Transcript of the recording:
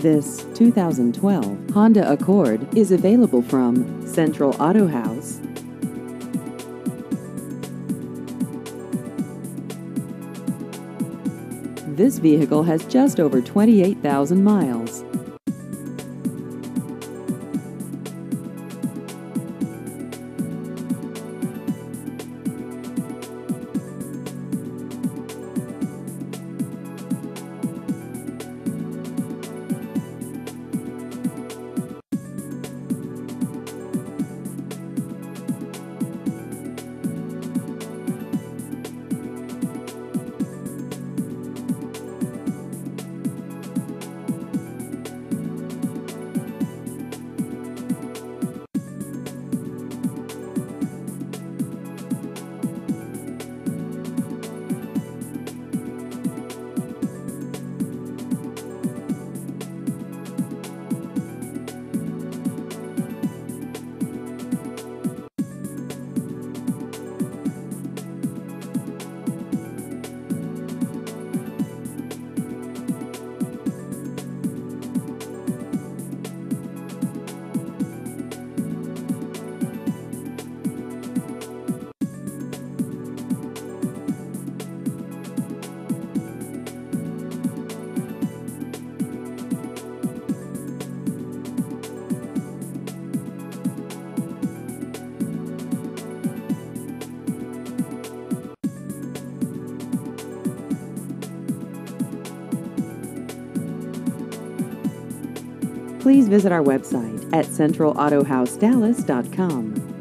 This 2012 Honda Accord is available from Central Autohaus. This vehicle has just over 28,000 miles. Please visit our website at centralautohausdallas.com.